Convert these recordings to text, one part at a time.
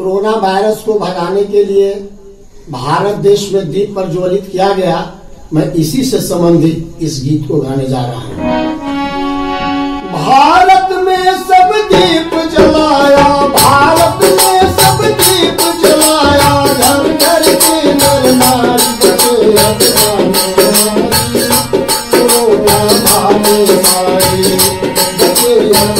Corona virus को भगाने के लिए भारत देश में दीप प्रज्वलित किया गया। मैं इसी से संबंधित इस गीत को गाने जा रहा हूँ। भारत में सब दीप जलाया, भारत में सब दीप जलाया, घर घर के नर नारी बचे अपना कोरोना माने सारे बचे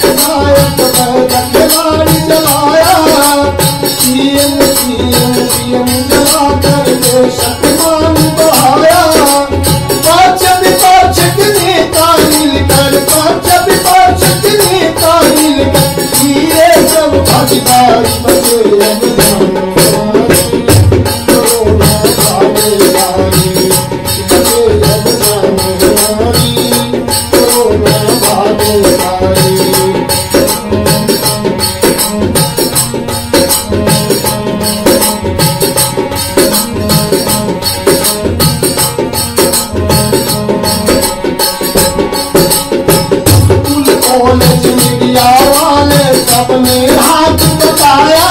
बोले चिड़िया वाले सबने हाथ बताया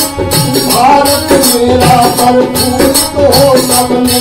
भारत मेरा भरपूर तो सबने